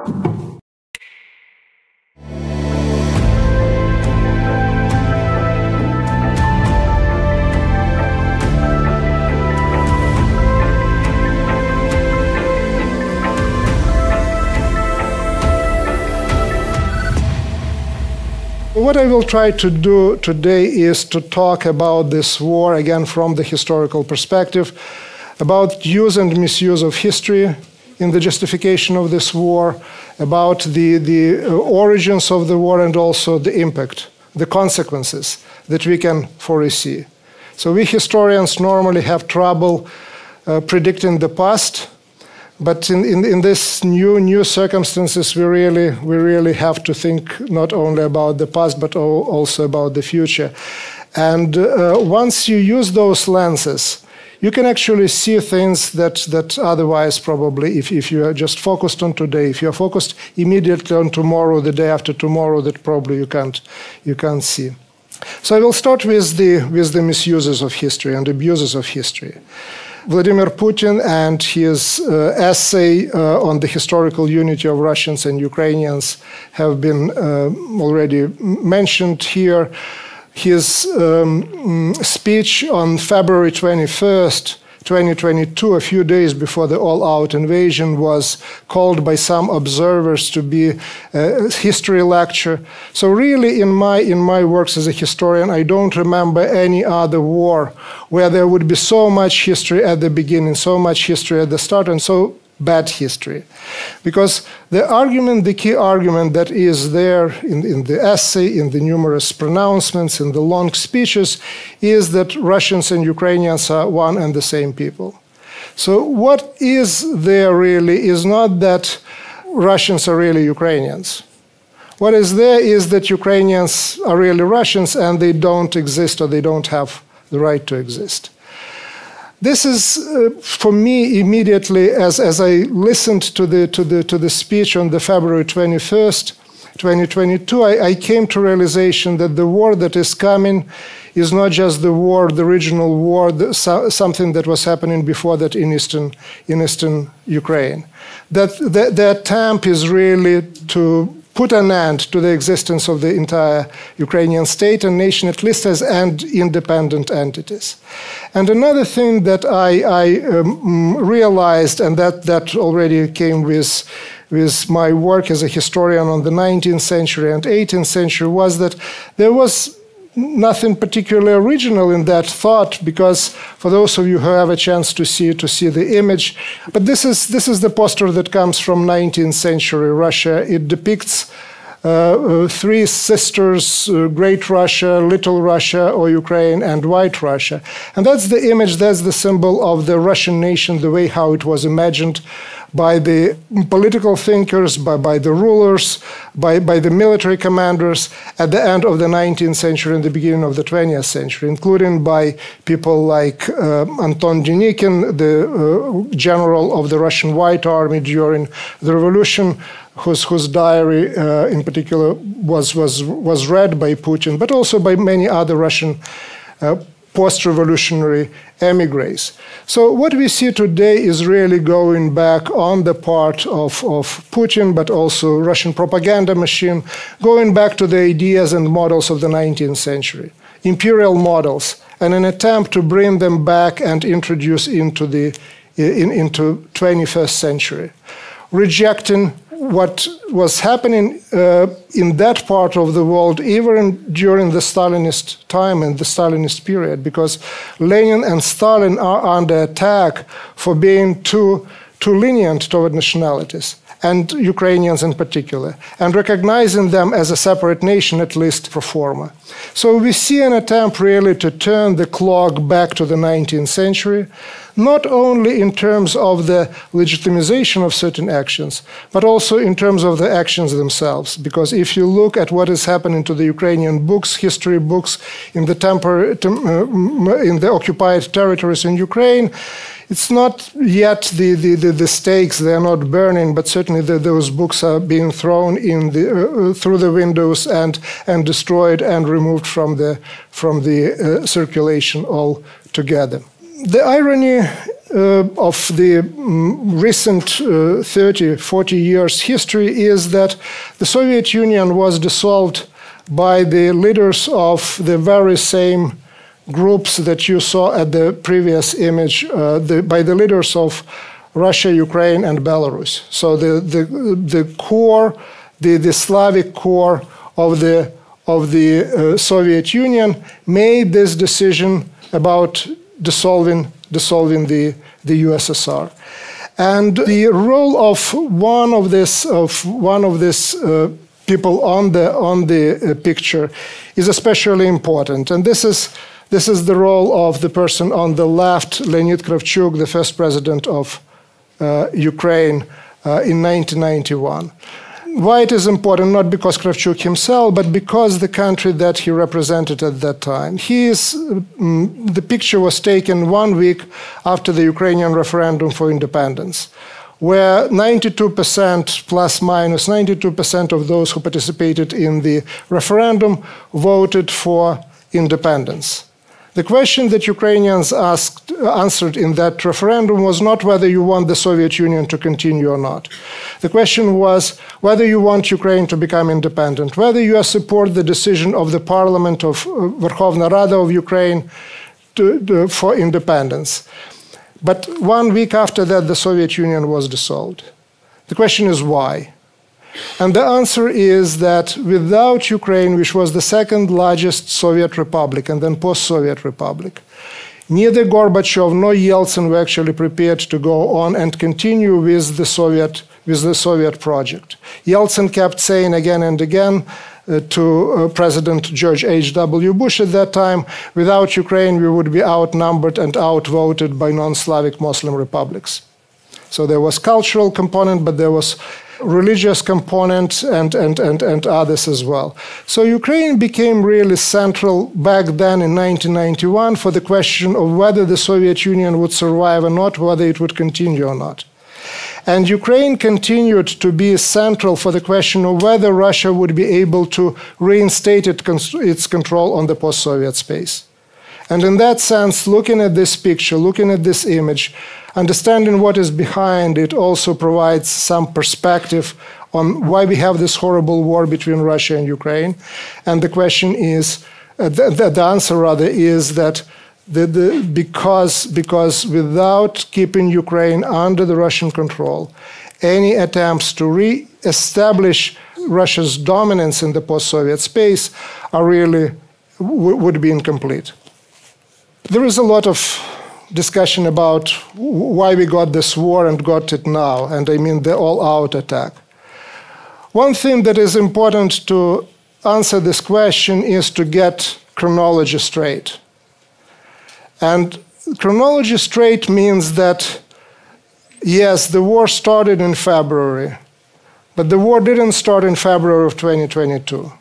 What I will try to do today is to talk about this war again from the historical perspective, about use and misuse of history in the justification of this war, about the, the origins of the war and also the impact, the consequences that we can foresee. So, we historians normally have trouble uh, predicting the past but in, in, in this new new circumstances, we really we really have to think not only about the past but also about the future. And uh, once you use those lenses, you can actually see things that, that otherwise probably if, if you are just focused on today if you are focused immediately on tomorrow the day after tomorrow that probably you can't you can't see so i will start with the with the misuses of history and abuses of history Vladimir Putin and his uh, essay uh, on the historical unity of Russians and Ukrainians have been uh, already mentioned here. His um, speech on February 21st 2022, a few days before the all out invasion, was called by some observers to be a history lecture. So, really, in my, in my works as a historian, I don't remember any other war where there would be so much history at the beginning, so much history at the start, and so bad history. Because the argument, the key argument that is there in, in, the essay, in the numerous pronouncements, in the long speeches, is that Russians and Ukrainians are one and the same people. So, what is there really is not that Russians are really Ukrainians. What is there is that Ukrainians are really Russians and they don't exist or they don't have the right to exist. This is, uh, for me, immediately as, as I listened to the, to, the, to the speech on the February 21st, 2022, I, I came to realization that the war that is coming is not just the war, the regional war, the, so, something that was happening before that in eastern, in eastern Ukraine. That the, the attempt is really to put an end to the existence of the entire Ukrainian state and nation, at least as and independent entities. And another thing that I, I um, realized, and that, that already came with, with my work as a historian on the 19th century and 18th century, was that there was nothing particularly original in that thought because for those of you who have a chance to see to see the image but this is this is the poster that comes from 19th century Russia. It depicts three sisters, uh, Great Russia, Little Russia, or Ukraine, and White Russia. And that's the image, that's the symbol of the Russian nation, the way how it was imagined by the political thinkers, by, by the rulers, by, by the military commanders at the end of the 19th century and the beginning of the 20th century, including by people like uh, Anton Denikin, the uh, general of the Russian White Army during the revolution, whose, whose diary uh, in particular was, was, was read by Putin, but also by many other Russian uh, post revolutionary emigres. So, what we see today is really going back on the part of, of Putin, but also Russian propaganda machine, going back to the ideas and models of the 19th century, imperial models, and an attempt to bring them back and introduce into the in, into 21st century, rejecting what was happening uh, in that part of the world, even during the Stalinist time and the Stalinist period, because Lenin and Stalin are under attack for being too, too lenient toward nationalities and Ukrainians in particular, and recognizing them as a separate nation, at least pro forma. So we see an attempt really to turn the clock back to the 19th century, not only in terms of the legitimization of certain actions, but also in terms of the actions themselves. Because if you look at what is happening to the Ukrainian books, history books in the, uh, in the occupied territories in Ukraine, it's not yet the, the, the, the stakes, they're not burning, but certainly the, those books are being thrown in the, uh, uh, through the windows and, and destroyed and removed from the, from the uh, circulation altogether. The irony uh, of the mm, recent uh, 30, 40 years history is that the Soviet Union was dissolved by the leaders of the very same groups that you saw at the previous image, uh, the, by the leaders of Russia, Ukraine, and Belarus. So the, the, the core, the, the Slavic core of the, of the uh, Soviet Union made this decision about dissolving, dissolving the, the USSR. And the role of one of this, of one of this uh, people on the, on the uh, picture is especially important. And this is, this is the role of the person on the left, Leonid Kravchuk, the first president of uh, Ukraine uh, in 1991. Why it is important, not because Kravchuk himself, but because the country that he represented at that time. He is, um, the picture was taken one week after the Ukrainian referendum for independence, where 92% plus minus 92% of those who participated in the referendum voted for independence. The question that Ukrainians asked, answered in that referendum was not whether you want the Soviet Union to continue or not. The question was whether you want Ukraine to become independent, whether you support the decision of the parliament of uh, Verkhovna Rada of Ukraine to, to, for independence. But one week after that, the Soviet Union was dissolved. The question is why? And the answer is that without Ukraine, which was the second largest Soviet republic and then post Soviet republic, neither Gorbachev nor Yeltsin were actually prepared to go on and continue with the Soviet, with the Soviet project. Yeltsin kept saying again and again uh, to uh, President George H.W. Bush at that time without Ukraine, we would be outnumbered and outvoted by non Slavic Muslim republics. So there was cultural component, but there was religious component and, and, and, and others as well. So Ukraine became really central back then in 1991 for the question of whether the Soviet Union would survive or not, whether it would continue or not. And Ukraine continued to be central for the question of whether Russia would be able to reinstate its control on the post Soviet space. And in that sense, looking at this picture, looking at this image, understanding what is behind it also provides some perspective on why we have this horrible war between Russia and Ukraine. And the question is, uh, the, the, answer rather is that the, the, because, because without keeping Ukraine under the Russian control, any attempts to re establish Russia's dominance in the post Soviet space are really would be incomplete. There is a lot of discussion about why we got this war and got it now, and I mean the all out attack. One thing that is important to answer this question is to get chronology straight. And chronology straight means that, yes, the war started in February, but the war didn't start in February of 2022.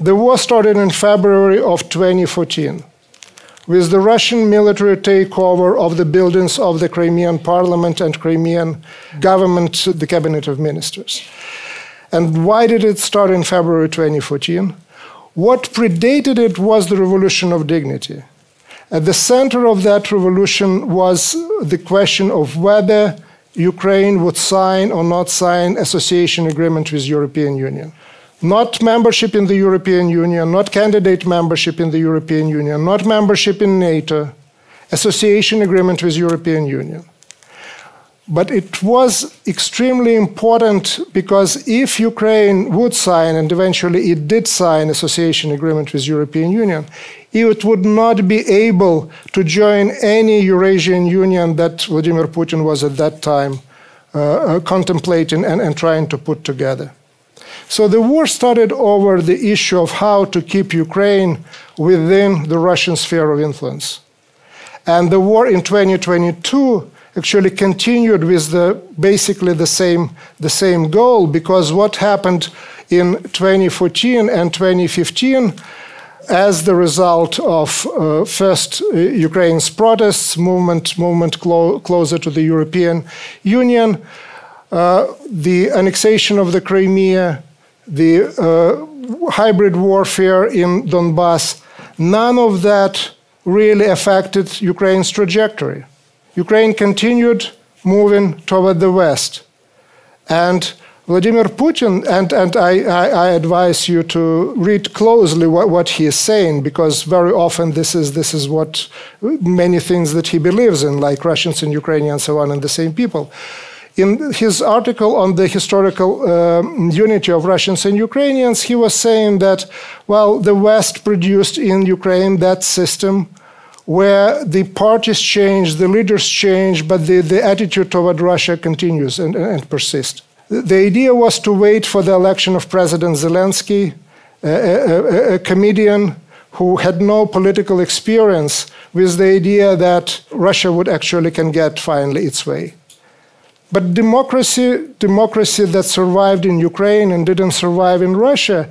The war started in February of 2014 with the Russian military takeover of the buildings of the Crimean parliament and Crimean government, the cabinet of ministers. And why did it start in February 2014? What predated it was the Revolution of Dignity. At the center of that revolution was the question of whether Ukraine would sign or not sign association agreement with European Union not membership in the European Union, not candidate membership in the European Union, not membership in NATO, association agreement with European Union. But it was extremely important because if Ukraine would sign, and eventually it did sign association agreement with European Union, it would not be able to join any Eurasian Union that Vladimir Putin was at that time uh, uh contemplating and, and trying to put together. So the war started over the issue of how to keep Ukraine within the Russian sphere of influence. And the war in 2022 actually continued with the, basically the same, the same goal because what happened in 2014 and 2015 as the result of uh, first uh, Ukraine's protests, movement, movement clo closer to the European Union, uh, the annexation of the Crimea, the uh, hybrid warfare in Donbass, none of that really affected Ukraine's trajectory. Ukraine continued moving toward the West. And Vladimir Putin, and, and I, I, I, advise you to read closely what, what he is saying, because very often this is, this is what many things that he believes in, like Russians and Ukrainians and so on, and the same people. In his article on the historical uh, unity of Russians and Ukrainians, he was saying that, well, the West produced in Ukraine that system where the parties change, the leaders change, but the, the attitude toward Russia continues and, and persists. The idea was to wait for the election of President Zelensky, a, a, a, comedian who had no political experience, with the idea that Russia would actually can get finally its way. But democracy, democracy that survived in Ukraine and didn't survive in Russia,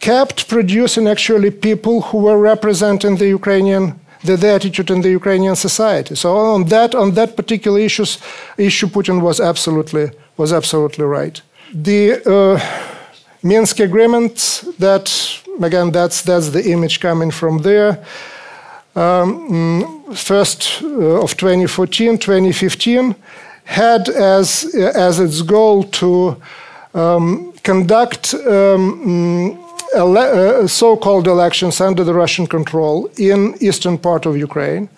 kept producing actually people who were representing the Ukrainian the, the, attitude in the Ukrainian society. So on that on that particular issues, issue, Putin was absolutely was absolutely right. The uh, Minsk agreement, that again, that's that's the image coming from there. Um, first uh, of 2014, 2015 had as as its goal to um, conduct um, ele- uh, so-called elections under the Russian control in eastern part of Ukraine,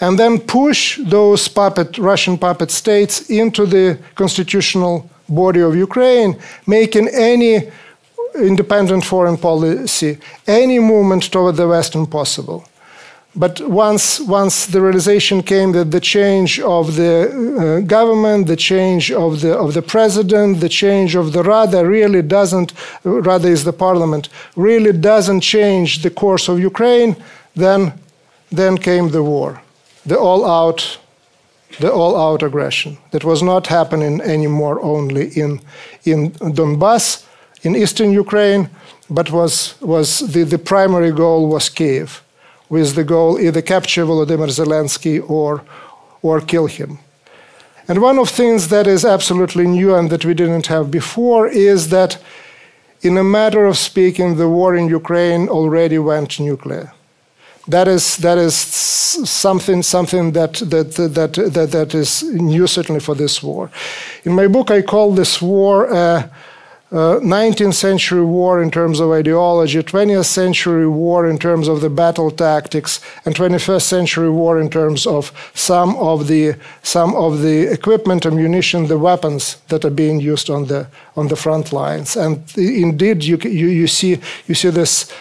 and then push those puppet Russian puppet states into the constitutional body of Ukraine, making any independent foreign policy, any movement toward the West impossible. But once, once the realization came that the change of the uh, government, the change of the, of the president, the change of the Rada really doesn't, Rada is the parliament, really doesn't change the course of Ukraine, then, then came the war, the all out, the all out aggression that was not happening anymore only in, in Donbass, in eastern Ukraine, but was, was the, the primary goal was Kiev with the goal either capture Volodymyr Zelensky or, or kill him. And one of things that is absolutely new and that we didn't have before is that, in a matter of speaking, the war in Ukraine already went nuclear. That is, that is something, something that, that, that, that, that is new, certainly, for this war. In my book, I call this war uh, uh, 19th century war in terms of ideology, 20th century war in terms of the battle tactics, and 21st century war in terms of some of the some of the equipment, ammunition, the weapons that are being used on the on the front lines. And indeed, you you, you see you see this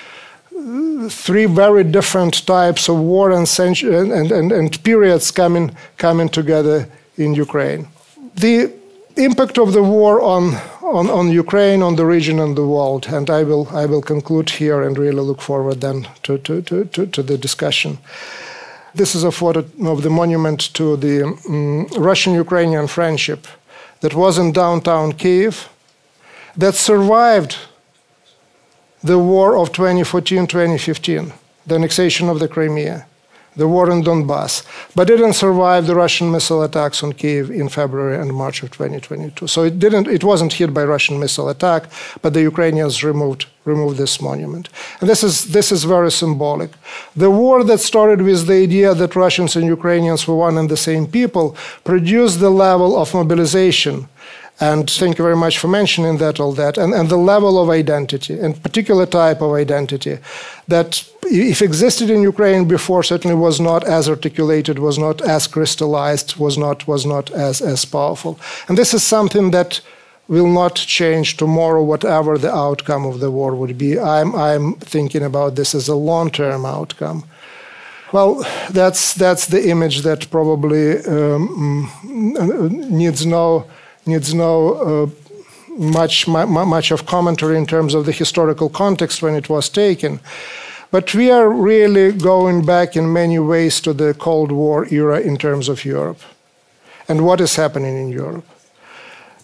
uh, three very different types of war and, and, and, and periods coming coming together in Ukraine. The impact of the war on, on, on Ukraine, on the region, and the world. And I will, I will conclude here and really look forward then to, to, to, to, to the discussion. This is a photo of the monument to the um, Russian Ukrainian friendship that was in downtown Kiev that survived the war of 2014 2015, the annexation of the Crimea the war in Donbass, but didn't survive the Russian missile attacks on Kiev in February and March of 2022. So it didn't, it wasn't hit by Russian missile attack, but the Ukrainians removed removed this monument. And this is this is very symbolic. The war that started with the idea that Russians and Ukrainians were one and the same people produced the level of mobilization and thank you very much for mentioning that, all that, and, and the level of identity, and particular type of identity that if existed in Ukraine before certainly was not as articulated, was not as crystallized, was not was not as as powerful. And this is something that will not change tomorrow, whatever the outcome of the war would be. I'm I'm thinking about this as a long-term outcome. Well, that's that's the image that probably um, needs no needs no uh, much, much of commentary in terms of the historical context when it was taken. But we are really going back in many ways to the Cold War era in terms of Europe and what is happening in Europe.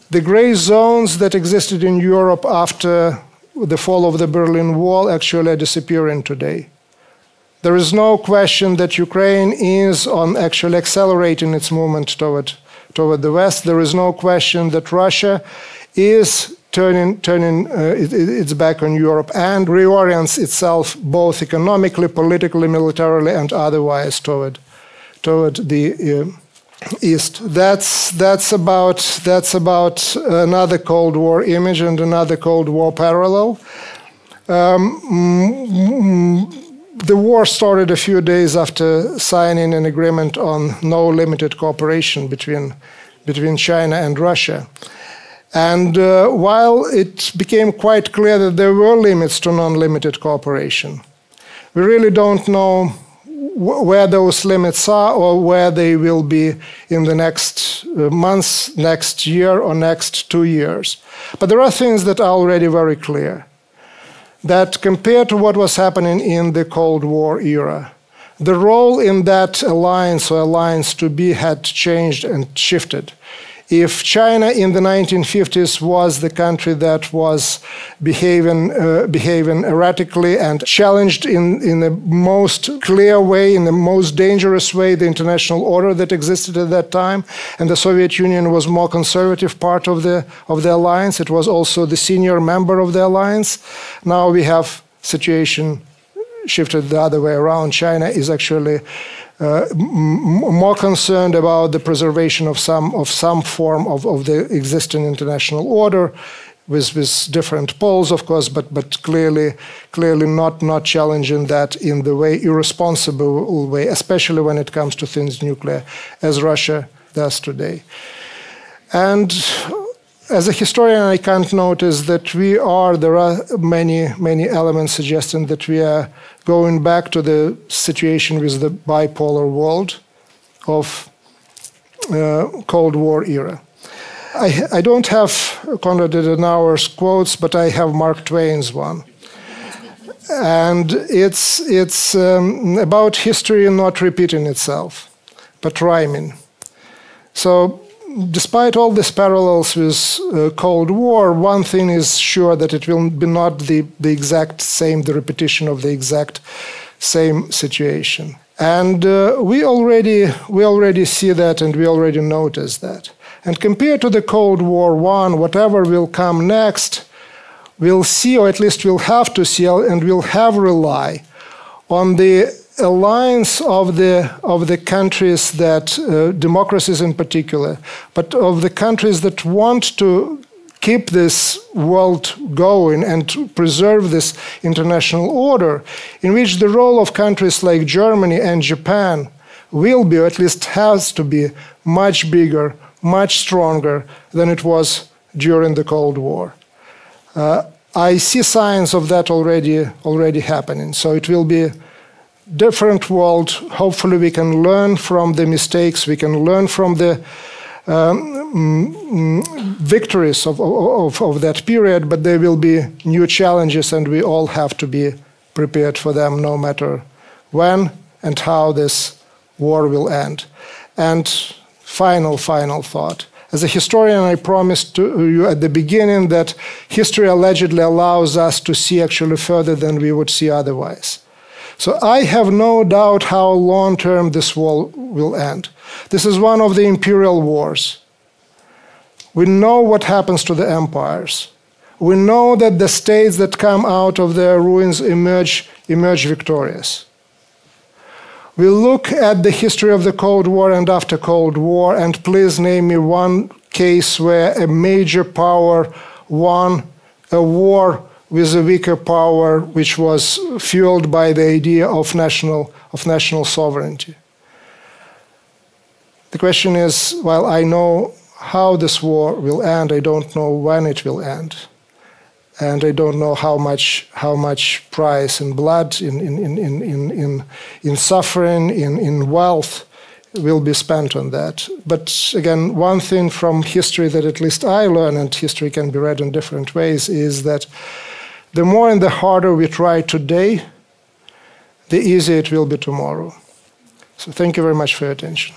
The gray zones that existed in Europe after the fall of the Berlin Wall actually are disappearing today. There is no question that Ukraine is on actually accelerating its movement toward toward the West. There is no question that Russia is turning, turning uh, it, its back on Europe and reorients itself both economically, politically, militarily, and otherwise toward, toward the, uh, east. That's that's about that's about another Cold War image and another Cold War parallel. Um, the war started a few days after signing an agreement on no limited cooperation between between China and Russia. And uh, while it became quite clear that there were limits to non limited cooperation, we really don't know where those limits are or where they will be in the next uh, months, next year, or next two years. But there are things that are already very clear. That compared to what was happening in the Cold War era, the role in that alliance or alliance to be had changed and shifted if China in the 1950s was the country that was behaving, uh, behaving erratically and challenged in, in the most clear way, in the most dangerous way, the international order that existed at that time, and the Soviet Union was more conservative part of the, of the alliance, it was also the senior member of the alliance. Now we have situation shifted the other way around. China is actually uh, more concerned about the preservation of some of some form of, of the existing international order with, with different poles, of course, but, but clearly, clearly not, not challenging that in the way irresponsible way, especially when it comes to things nuclear, as Russia does today. And as a historian, I can't notice that we are, there are many, many elements suggesting that we are going back to the situation with the bipolar world of uh, Cold War era. I, I don't have Konrad Adenauer's quotes, but I have Mark Twain's one. And it's, it's um, about history not repeating itself, but rhyming. So despite all these parallels with uh, Cold War, one thing is sure that it will be not the, the exact same, the repetition of the exact same situation. And uh, we already we already see that, and we already notice that. And compared to the Cold War One, whatever will come next, we'll see, or at least we'll have to see, and we'll have rely on the alliance of the of the countries that uh, democracies in particular, but of the countries that want to keep this world going and preserve this international order, in which the role of countries like Germany and Japan will be, or at least has to be, much bigger, much stronger than it was during the Cold War. Uh, I see signs of that already already happening. So it will be different world. Hopefully, we can learn from the mistakes, we can learn from the um, victories of, of, of that period, but there will be new challenges, and we all have to be prepared for them no matter when and how this war will end. And final, final thought. As a historian, I promised to you at the beginning that history allegedly allows us to see actually further than we would see otherwise. So I have no doubt how long term this war will end. This is one of the imperial wars. We know what happens to the empires. We know that the states that come out of their ruins emerge, emerge victorious. We look at the history of the Cold War and after Cold War, and please name me one case where a major power won a war with a weaker power which was fueled by the idea of national, of national sovereignty. The question is while I know how this war will end, I don't know when it will end. And I don't know how much, how much price in blood, in, in, in, in, in, in suffering, in, in wealth will be spent on that. But again, one thing from history that at least I learn, and history can be read in different ways, is that the more and the harder we try today, the easier it will be tomorrow. So thank you very much for your attention.